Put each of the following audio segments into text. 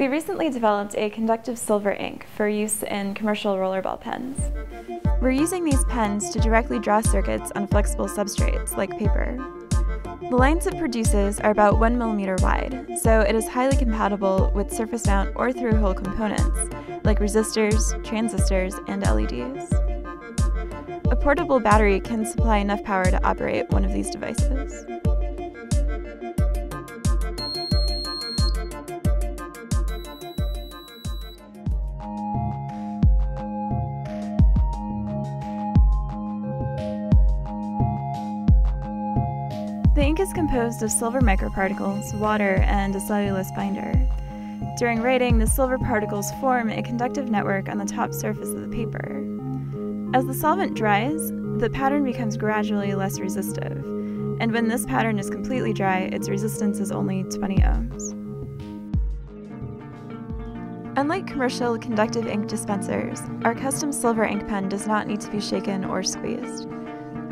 We recently developed a conductive silver ink for use in commercial rollerball pens. We're using these pens to directly draw circuits on flexible substrates like paper. The lines it produces are about 1 millimeter wide, so it is highly compatible with surface mount or through hole components like resistors, transistors, and LEDs. A portable battery can supply enough power to operate one of these devices. Ink is composed of silver microparticles, water, and a cellulose binder. During writing, the silver particles form a conductive network on the top surface of the paper. As the solvent dries, the pattern becomes gradually less resistive, and when this pattern is completely dry, its resistance is only 20 ohms. Unlike commercial conductive ink dispensers, our custom silver ink pen does not need to be shaken or squeezed.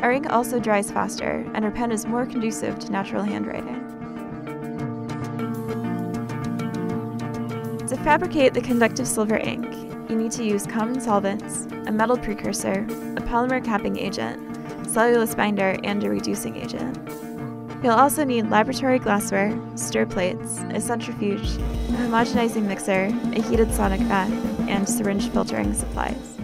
Our ink also dries faster, and our pen is more conducive to natural handwriting. To fabricate the conductive silver ink, you need to use common solvents, a metal precursor, a polymer capping agent, cellulose binder, and a reducing agent. You'll also need laboratory glassware, stir plates, a centrifuge, a homogenizing mixer, a heated sonic bath, and syringe filtering supplies.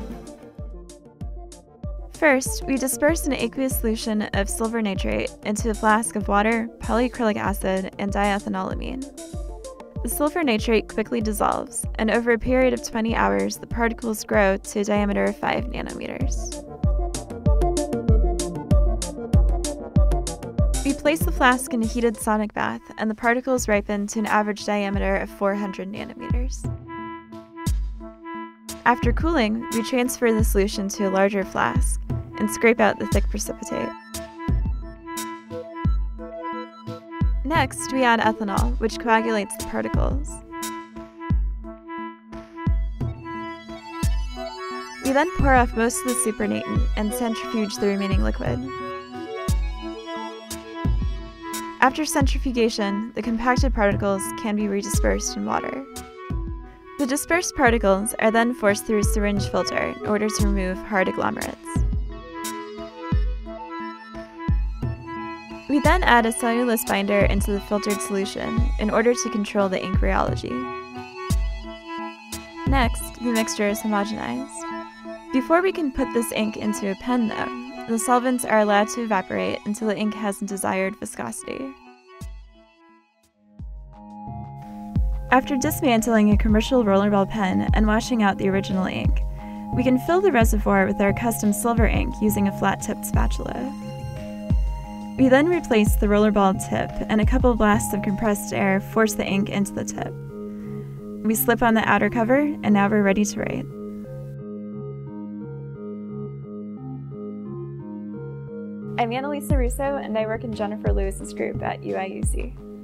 First, we disperse an aqueous solution of silver nitrate into a flask of water, polyacrylic acid, and diethanolamine. The silver nitrate quickly dissolves, and over a period of 20 hours, the particles grow to a diameter of 5 nanometers. We place the flask in a heated sonic bath, and the particles ripen to an average diameter of 400 nanometers. After cooling, we transfer the solution to a larger flask and scrape out the thick precipitate. Next, we add ethanol, which coagulates the particles. We then pour off most of the supernatant and centrifuge the remaining liquid. After centrifugation, the compacted particles can be redispersed in water. The dispersed particles are then forced through a syringe filter in order to remove hard agglomerates. We then add a cellulose binder into the filtered solution in order to control the ink rheology. Next, the mixture is homogenized. Before we can put this ink into a pen though, the solvents are allowed to evaporate until the ink has the desired viscosity. After dismantling a commercial rollerball pen and washing out the original ink, we can fill the reservoir with our custom silver ink using a flat-tipped spatula. We then replace the rollerball tip and a couple blasts of compressed air force the ink into the tip. We slip on the outer cover and now we're ready to write. I'm Analisa Russo and I work in Jennifer Lewis's group at UIUC.